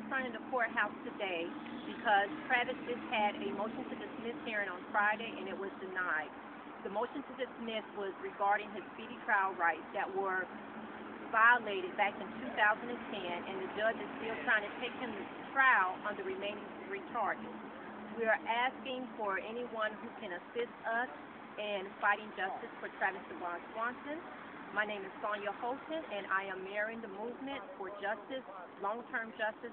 in front of the courthouse today because Travis just had a motion to dismiss hearing on Friday and it was denied. The motion to dismiss was regarding his speedy trial rights that were violated back in 2010 and the judge is still trying to take him to trial on the remaining three charges. We are asking for anyone who can assist us in fighting justice for Travis Devon Swanson. My name is Sonya Holton, and I am marrying the movement for justice, long-term justice